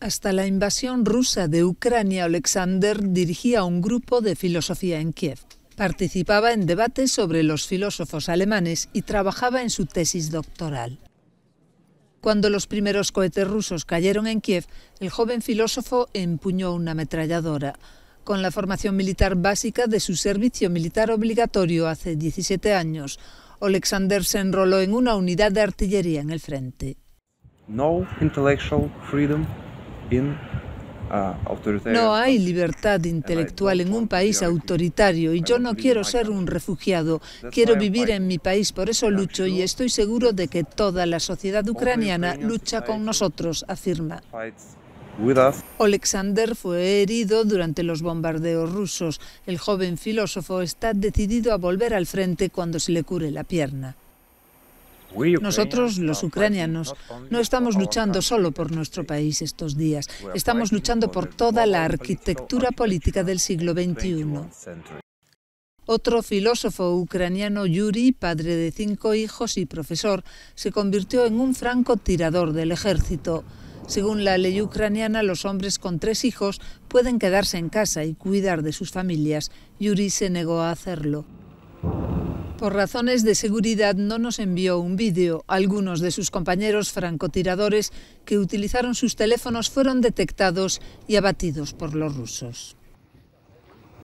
Hasta la invasión rusa de Ucrania, Alexander dirigía un grupo de filosofía en Kiev. Participaba en debates sobre los filósofos alemanes y trabajaba en su tesis doctoral. Cuando los primeros cohetes rusos cayeron en Kiev, el joven filósofo empuñó una ametralladora. Con la formación militar básica de su servicio militar obligatorio hace 17 años, Alexander se enroló en una unidad de artillería en el frente. No intellectual freedom no hay libertad intelectual en un país autoritario y yo no quiero ser un refugiado, quiero vivir en mi país, por eso lucho y estoy seguro de que toda la sociedad ucraniana lucha con nosotros, afirma. Alexander fue herido durante los bombardeos rusos. El joven filósofo está decidido a volver al frente cuando se le cure la pierna. Nosotros, los ucranianos, no estamos luchando solo por nuestro país estos días, estamos luchando por toda la arquitectura política del siglo XXI. Otro filósofo ucraniano, Yuri, padre de cinco hijos y profesor, se convirtió en un francotirador del ejército. Según la ley ucraniana, los hombres con tres hijos pueden quedarse en casa y cuidar de sus familias. Yuri se negó a hacerlo. Por razones de seguridad no nos envió un vídeo. Algunos de sus compañeros francotiradores que utilizaron sus teléfonos fueron detectados y abatidos por los rusos.